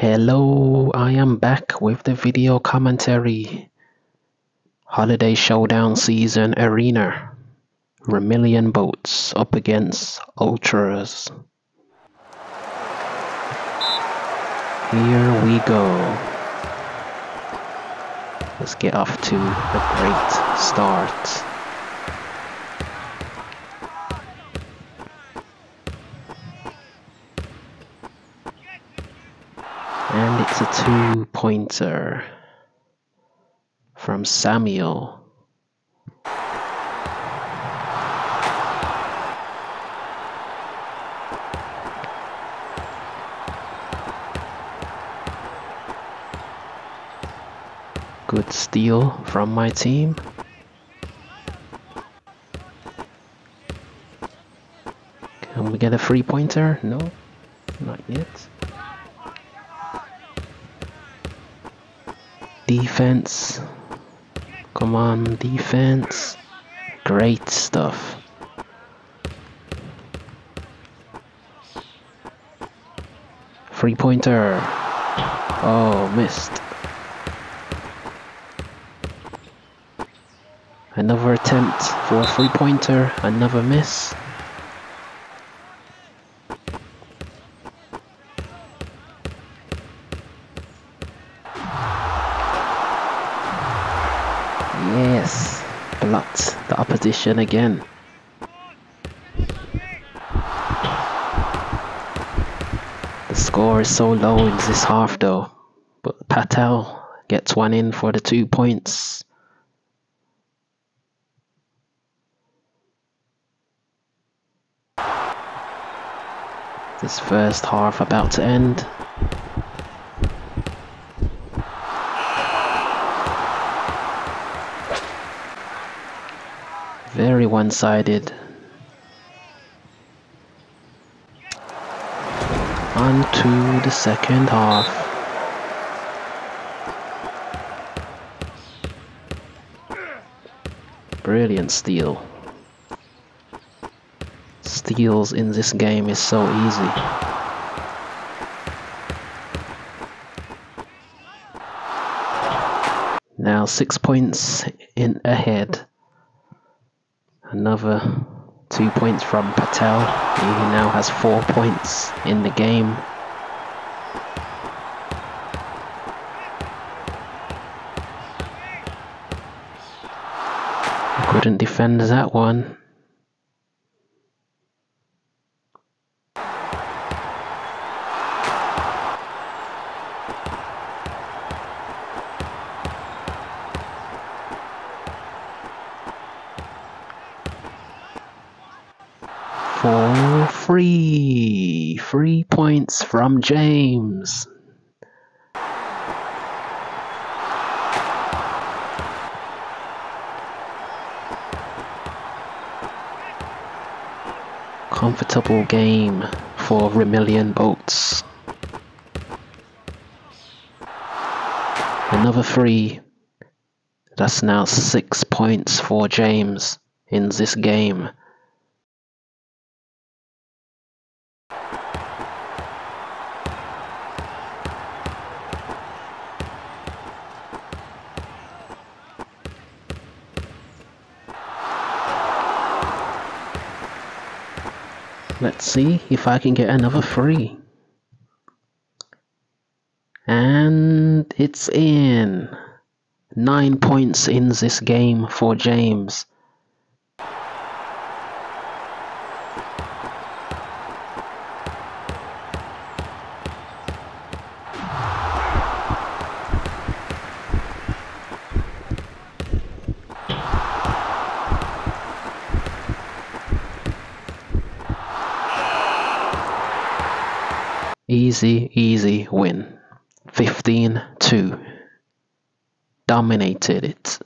Hello, I am back with the video commentary. Holiday Showdown Season Arena. Vermilion Boats up against Ultras. Here we go. Let's get off to a great start. And it's a two pointer from Samuel. Good steal from my team. Can we get a free pointer? No, not yet. Defense. Come on, defense. Great stuff. Free pointer. Oh, missed. Another attempt for a free pointer, another miss. Blocked the opposition again. The score is so low in this half though, but Patel gets one in for the two points. This first half about to end. Very one-sided. On to the second half. Brilliant steal. Steals in this game is so easy. Now six points in ahead. Another two points from Patel. He now has four points in the game. Couldn't defend that one. For free. Free points from James. Comfortable game for Vermilion Boats. Another free. That's now six points for James in this game. Let's see if I can get another free. And it's in. Nine points in this game for James. Easy, easy win. 15 2. Dominated it.